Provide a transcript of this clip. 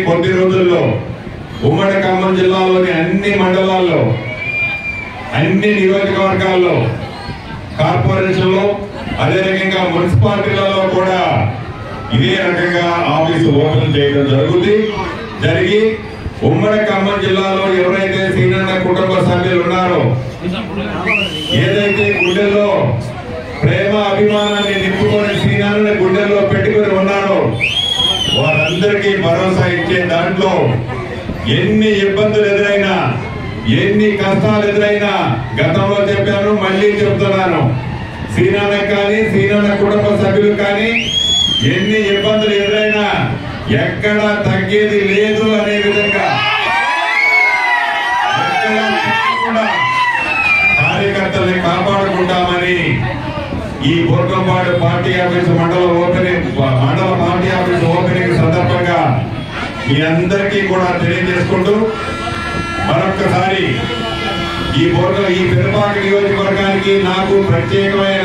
కొద్ది రోజుల్లో ఉమ్మడి ఖమ్మం జిల్లాలోని అన్ని మండలాల్లో అన్ని నియోజకవర్గాల్లో కార్పొరేషన్లో అదే రకంగా మున్సిపాలిటీలలో కూడా ఇదే రకంగా ఆఫీసు ఓపెన్ చేయడం జరుగుతుంది. జరిగి ఉమ్మడి ఖమ్మం జిల్లాలో ఎవరైతే సీనన్న కుటుంబ సభ్యులు ఉన్నారో ఏదైతే గుండెల్లో ప్రేమ అభిమానాన్ని నింపుకొని సీనాన్ని గుండెల్లో పెట్టుకొని ఉన్నారో వారందరికీ భరోసా ఇచ్చే దాంట్లో ఎన్ని ఇబ్బందులు ఎదురైనా ఎన్ని కష్టాలు ఎదురైనా గతంలో చెప్పాను మళ్ళీ చెప్తున్నాను. సీనాన కానీ సీనాన్న కుటుంబ సభ్యులు కానీ ఎన్ని ఇబ్బందులు ఎదురైనా ఎక్కడ తగ్గేది లేదు అనే విధంగా. కార్యకర్తల్ని కాపాడుకుంటామని ఈ బోర్గంపాడు పార్టీ ఆఫీస్ మండల ఓపెనింగ్ మండల పార్టీ ఆఫీస్ ఓపెనింగ్ సందర్భంగా మీ అందరికీ కూడా తెలియజేసుకుంటూ మరొక్కసారి ఈ బోర్డు ఈ పెరుపాక నియోజకవర్గానికి నాకు ప్రత్యేకమైన